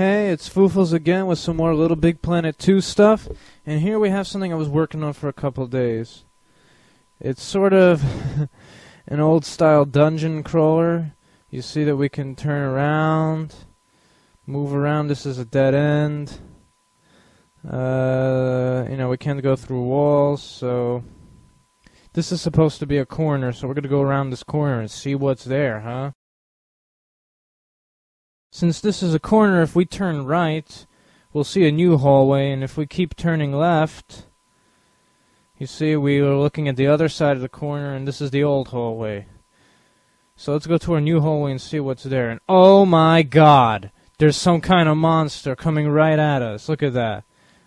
Hey, it's Foofles again with some more Little Big Planet 2 stuff. And here we have something I was working on for a couple days. It's sort of an old style dungeon crawler. You see that we can turn around, move around. This is a dead end. Uh, you know, we can't go through walls, so. This is supposed to be a corner, so we're gonna go around this corner and see what's there, huh? Since this is a corner, if we turn right, we'll see a new hallway, and if we keep turning left, you see we are looking at the other side of the corner, and this is the old hallway. So let's go to our new hallway and see what's there. And oh my god! There's some kind of monster coming right at us. Look at that.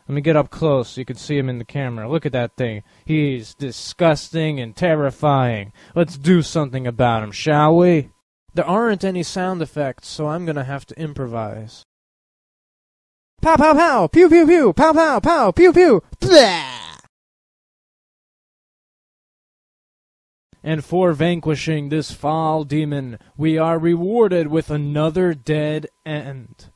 Let me get up close so you can see him in the camera. Look at that thing. He's disgusting and terrifying. Let's do something about him, shall we? There aren't any sound effects, so I'm gonna have to improvise. Pow pow pow! Pew pew pew! Pow pow pow! Pew pew! Blah! And for vanquishing this foul demon, we are rewarded with another dead end.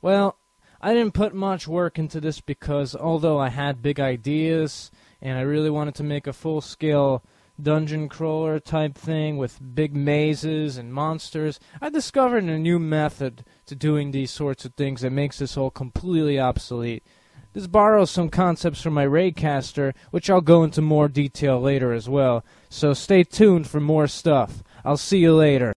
Well, I didn't put much work into this because although I had big ideas and I really wanted to make a full scale dungeon crawler type thing with big mazes and monsters, I discovered a new method to doing these sorts of things that makes this all completely obsolete. This borrows some concepts from my Raycaster, which I'll go into more detail later as well, so stay tuned for more stuff. I'll see you later.